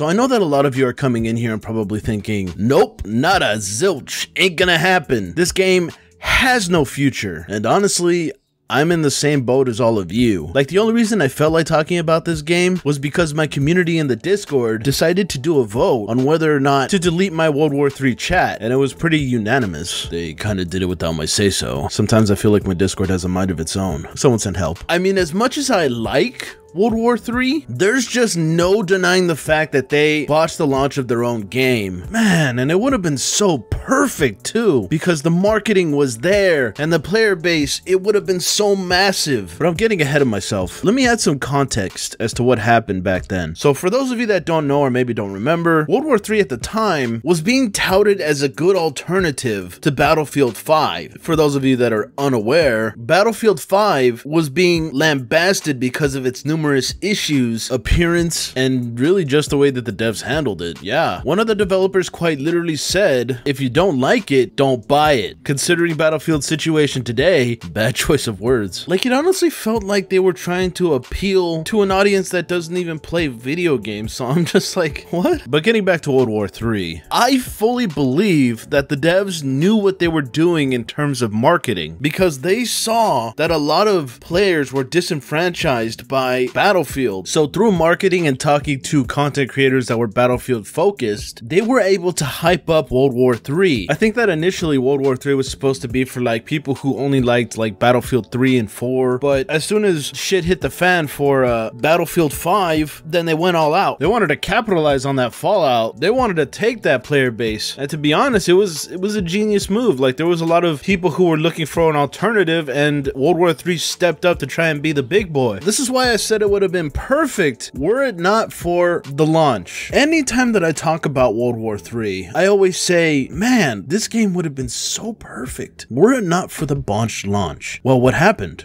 So I know that a lot of you are coming in here and probably thinking, nope, not a zilch, ain't gonna happen. This game has no future. And honestly, I'm in the same boat as all of you. Like, the only reason I felt like talking about this game was because my community in the Discord decided to do a vote on whether or not to delete my World War III chat, and it was pretty unanimous. They kind of did it without my say-so. Sometimes I feel like my Discord has a mind of its own. Someone send help. I mean, as much as I like World War III, there's just no denying the fact that they botched the launch of their own game. Man, and it would have been so perfect too, because the marketing was there and the player base, it would have been so massive. But I'm getting ahead of myself. Let me add some context as to what happened back then. So for those of you that don't know or maybe don't remember, World War III at the time was being touted as a good alternative to Battlefield 5. For those of you that are unaware, Battlefield 5 was being lambasted because of its numerous issues, appearance, and really just the way that the devs handled it. Yeah. One of the developers quite literally said, if you don't like it, don't buy it. Considering Battlefield's situation today, bad choice of words. Like it honestly felt like they were trying to appeal to an audience that doesn't even play video games, so I'm just like, what? But getting back to World War III, I fully believe that the devs knew what they were doing in terms of marketing because they saw that a lot of players were disenfranchised by Battlefield. So through marketing and talking to content creators that were Battlefield focused, they were able to hype up World War III. I think that initially World War III was supposed to be for like people who only liked like Battlefield 3 and 4, but as soon as shit hit the fan for uh, Battlefield 5, then they went all out. They wanted to capitalize on that fallout. They wanted to take that player base. And to be honest, it was it was a genius move. Like there was a lot of people who were looking for an alternative and World War III stepped up to try and be the big boy. This is why I said it would have been perfect were it not for the launch. Anytime that I talk about World War III, I always say, man, this game would have been so perfect were it not for the botched launch. Well, what happened?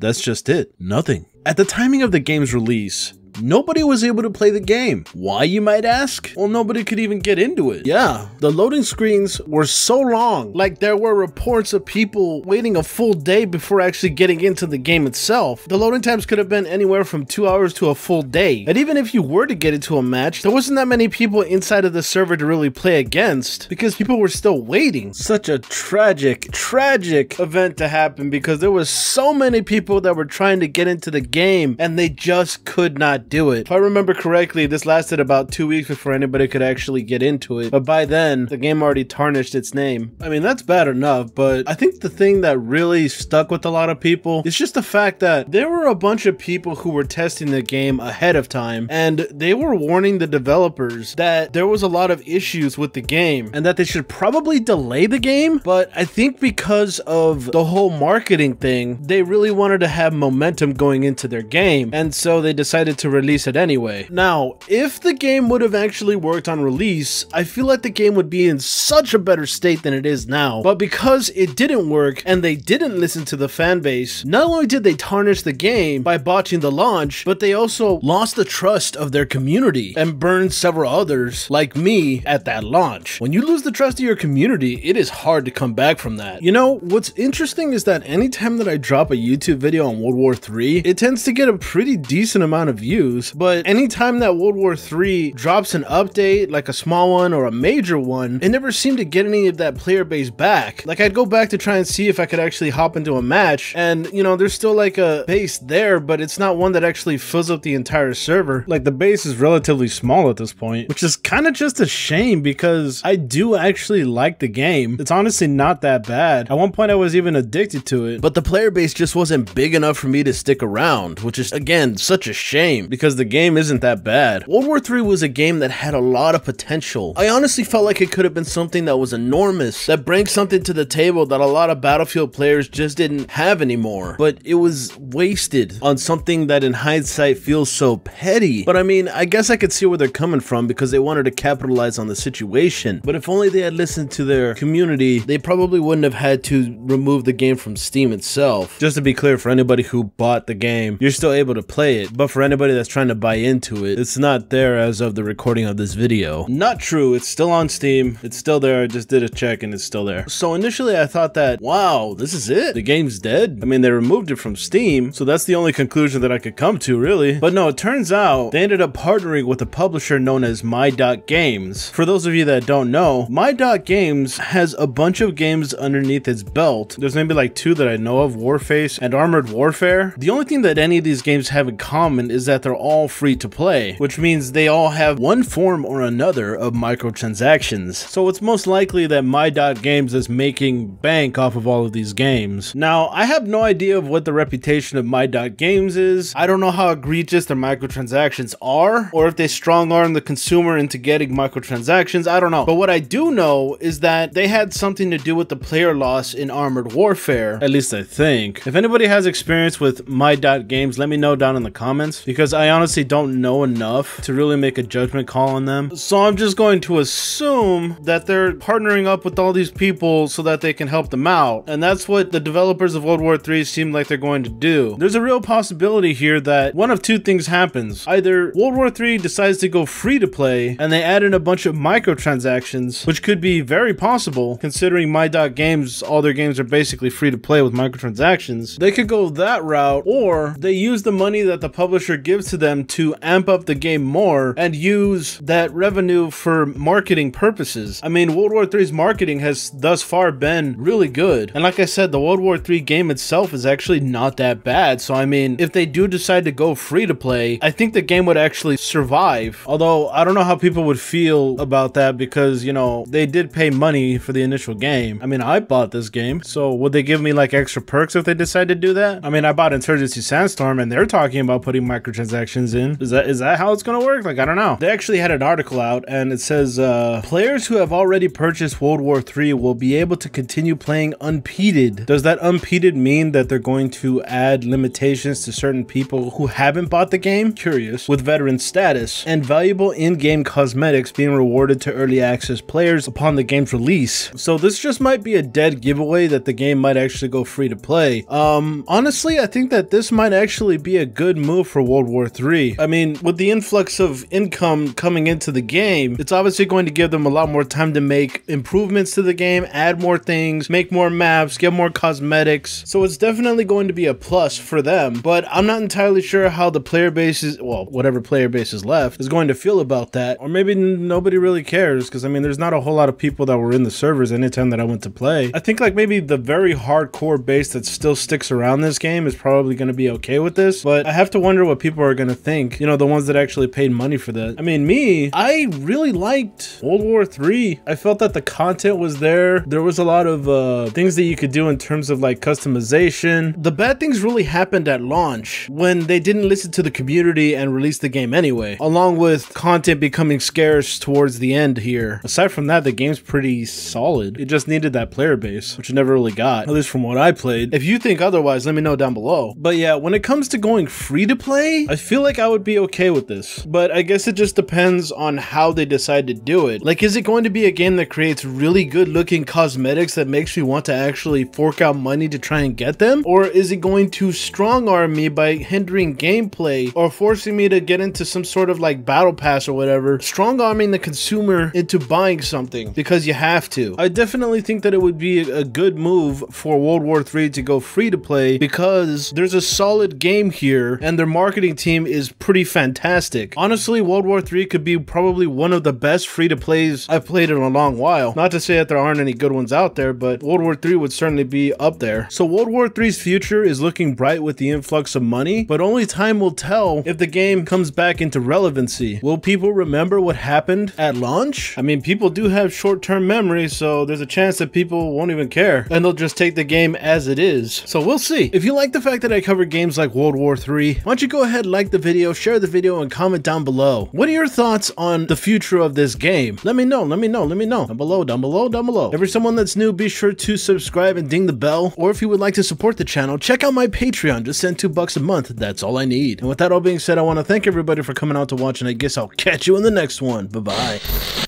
That's just it. Nothing. At the timing of the game's release, nobody was able to play the game. Why, you might ask? Well, nobody could even get into it. Yeah, the loading screens were so long. Like, there were reports of people waiting a full day before actually getting into the game itself. The loading times could have been anywhere from two hours to a full day. And even if you were to get into a match, there wasn't that many people inside of the server to really play against because people were still waiting. Such a tragic, tragic event to happen because there was so many people that were trying to get into the game and they just could not do it. If I remember correctly, this lasted about two weeks before anybody could actually get into it. But by then, the game already tarnished its name. I mean, that's bad enough, but I think the thing that really stuck with a lot of people is just the fact that there were a bunch of people who were testing the game ahead of time and they were warning the developers that there was a lot of issues with the game and that they should probably delay the game. But I think because of the whole marketing thing, they really wanted to have momentum going into their game. And so they decided to release it anyway. Now, if the game would have actually worked on release, I feel like the game would be in such a better state than it is now. But because it didn't work and they didn't listen to the fan base, not only did they tarnish the game by botching the launch, but they also lost the trust of their community and burned several others like me at that launch. When you lose the trust of your community, it is hard to come back from that. You know, what's interesting is that anytime that I drop a YouTube video on World War III, it tends to get a pretty decent amount of views, but anytime that World War III drops an update, like a small one or a major one, it never seemed to get any of that player base back. Like I'd go back to try and see if I could actually hop into a match, and you know, there's still like a base there, but it's not one that actually fills up the entire server. Like the base is relatively small at this point, which is kind of just a shame because I do actually like the game. It's honestly not that bad. At one point I was even addicted to it, but the player base just wasn't big enough for me to stick around, which is again such a shame because the game isn't that bad. World War III was a game that had a lot of potential. I honestly felt like it could have been something that was enormous, that brings something to the table that a lot of Battlefield players just didn't have anymore. But it was wasted on something that in hindsight feels so petty. But I mean, I guess I could see where they're coming from because they wanted to capitalize on the situation. But if only they had listened to their community, they probably wouldn't have had to remove the game from Steam itself. Just to be clear, for anybody who bought the game, you're still able to play it. But for anybody that's trying to buy into it. It's not there as of the recording of this video. Not true. It's still on Steam. It's still there. I just did a check and it's still there. So initially I thought that, wow, this is it? The game's dead? I mean, they removed it from Steam, so that's the only conclusion that I could come to, really. But no, it turns out they ended up partnering with a publisher known as My.Games. For those of you that don't know, My.Games has a bunch of games underneath its belt. There's maybe like two that I know of, Warface and Armored Warfare. The only thing that any of these games have in common is that they're all free to play, which means they all have one form or another of microtransactions. So it's most likely that My.Games is making bank off of all of these games. Now, I have no idea of what the reputation of My.Games is. I don't know how egregious their microtransactions are, or if they strong arm the consumer into getting microtransactions. I don't know. But what I do know is that they had something to do with the player loss in Armored Warfare, at least I think. If anybody has experience with My.Games, let me know down in the comments, because I honestly don't know enough to really make a judgment call on them. So I'm just going to assume that they're partnering up with all these people so that they can help them out. And that's what the developers of World War III seem like they're going to do. There's a real possibility here that one of two things happens. Either World War III decides to go free to play and they add in a bunch of microtransactions, which could be very possible considering My.Games, all their games are basically free to play with microtransactions. They could go that route or they use the money that the publisher gives to them to amp up the game more and use that revenue for marketing purposes. I mean, World War III's marketing has thus far been really good. And like I said, the World War III game itself is actually not that bad. So I mean, if they do decide to go free to play, I think the game would actually survive. Although I don't know how people would feel about that because, you know, they did pay money for the initial game. I mean, I bought this game, so would they give me like extra perks if they decide to do that? I mean, I bought Insurgency Sandstorm and they're talking about putting microtransactions in. Is that is that how it's gonna work? Like, I don't know. They actually had an article out and it says uh, players who have already purchased World War III will be able to continue playing unpeated. Does that unpeated mean that they're going to add limitations to certain people who haven't bought the game? Curious. With veteran status and valuable in-game cosmetics being rewarded to early access players upon the game's release. So this just might be a dead giveaway that the game might actually go free to play. Um, honestly, I think that this might actually be a good move for World War III. I mean, with the influx of income coming into the game, it's obviously going to give them a lot more time to make improvements to the game, add more things, make more maps, get more cosmetics. So it's definitely going to be a plus for them. But I'm not entirely sure how the player base is, well, whatever player base is left, is going to feel about that. Or maybe nobody really cares because I mean, there's not a whole lot of people that were in the servers anytime that I went to play. I think like maybe the very hardcore base that still sticks around this game is probably going to be okay with this. But I have to wonder what people are going to think, you know, the ones that actually paid money for that. I mean, me, I really liked World War 3. I felt that the content was there. There was a lot of uh, things that you could do in terms of like customization. The bad things really happened at launch when they didn't listen to the community and release the game anyway, along with content becoming scarce towards the end here. Aside from that, the game's pretty solid. It just needed that player base, which it never really got, at least from what I played. If you think otherwise, let me know down below. But yeah, when it comes to going free to play, I feel like I would be okay with this. But I guess it just depends on how they decide to do it. Like, is it going to be a game that creates really good looking cosmetics that makes me want to actually fork out money to try and get them? Or is it going to strong arm me by hindering gameplay or forcing me to get into some sort of like battle pass or whatever, strong arming the consumer into buying something because you have to? I definitely think that it would be a good move for World War III to go free to play because there's a solid game here and their marketing team is pretty fantastic. Honestly, World War III could be probably one of the best free to plays I've played in a long while. Not to say that there aren't any good ones out there, but World War III would certainly be up there. So World War III's future is looking bright with the influx of money, but only time will tell if the game comes back into relevancy. Will people remember what happened at launch? I mean, people do have short-term memory, so there's a chance that people won't even care, and they'll just take the game as it is. So we'll see. If you like the fact that I cover games like World War III, why don't you go ahead, like the video, share the video, and comment down below. What are your thoughts on the future of this game? Let me know, let me know, let me know. Down below, down below, down below. If you're someone that's new, be sure to subscribe and ding the bell. Or if you would like to support the channel, check out my Patreon. Just send two bucks a month. That's all I need. And with that all being said, I want to thank everybody for coming out to watch, and I guess I'll catch you in the next one. Bye-bye.